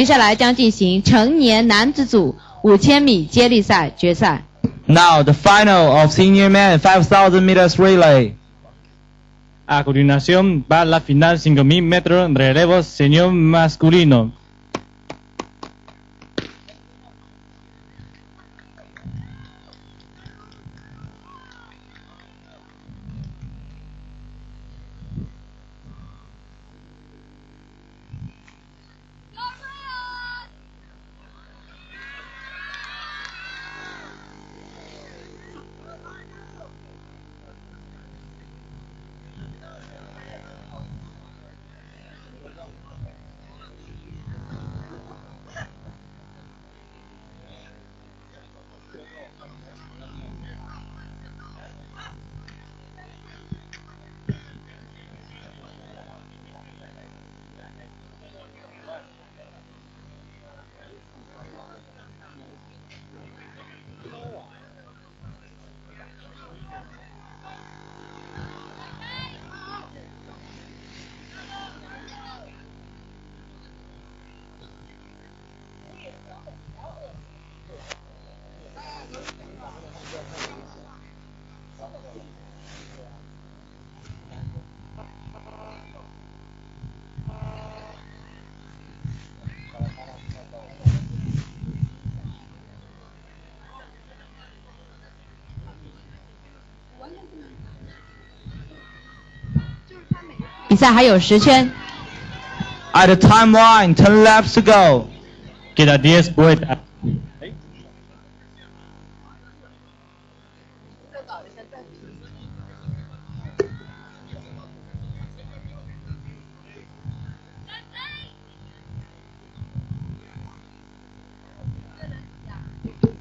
接下来将进行成年男子组五千米接力赛决赛。Now the final of senior men 5,000 meters relay. A continuación va la final 5000 metros relevos senior masculino. At 比赛还有十圈， At the timeline, 10 laps to go. Queda 10 vueltas.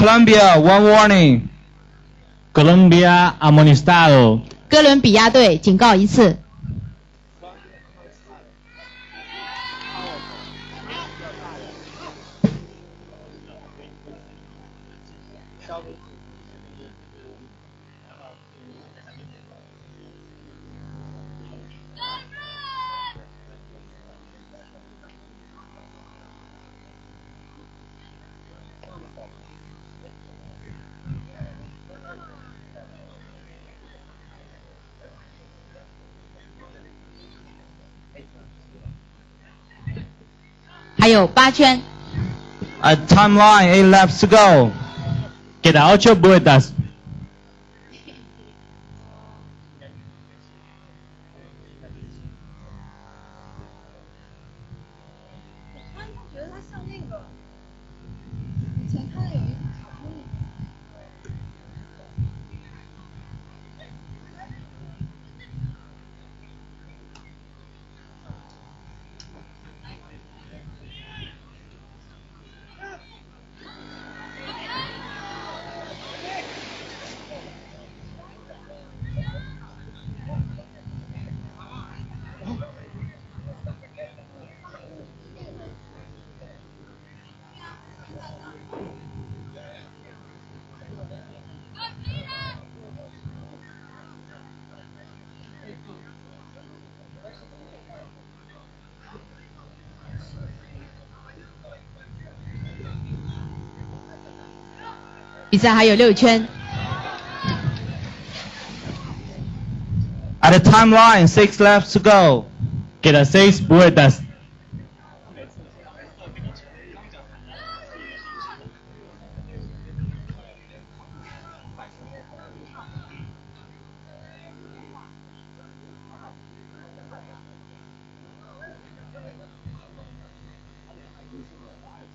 Colombia, one warning. Colombia amonestado. 哥伦比亚队警告一次。还有八圈， At timeline, 8 laps to go. Queda 8 vueltas. 比赛还有六圈， At the timeline, 6 laps to go. Queda 6 vueltas.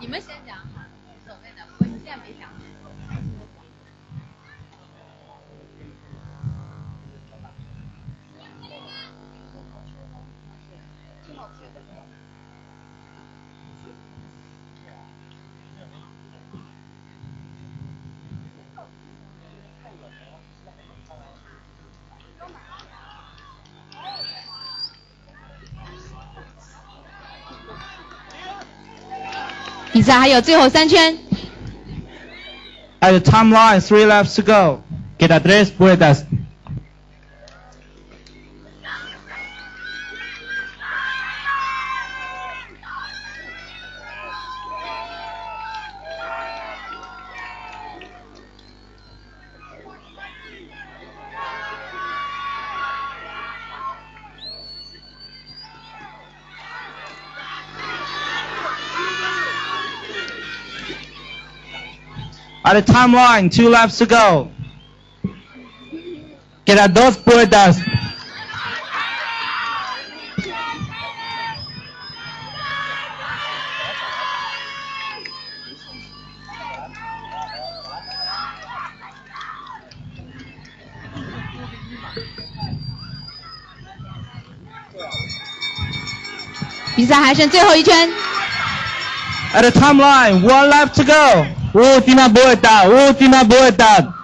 你们先讲哈，所谓的我先没讲。比赛还有最后三圈。At the timeline, three laps to go. Get a Queda tres vueltas. at the timeline, two laps to go. Quedan dos puertas. At the timeline, one lap to go. Última bota, última bota.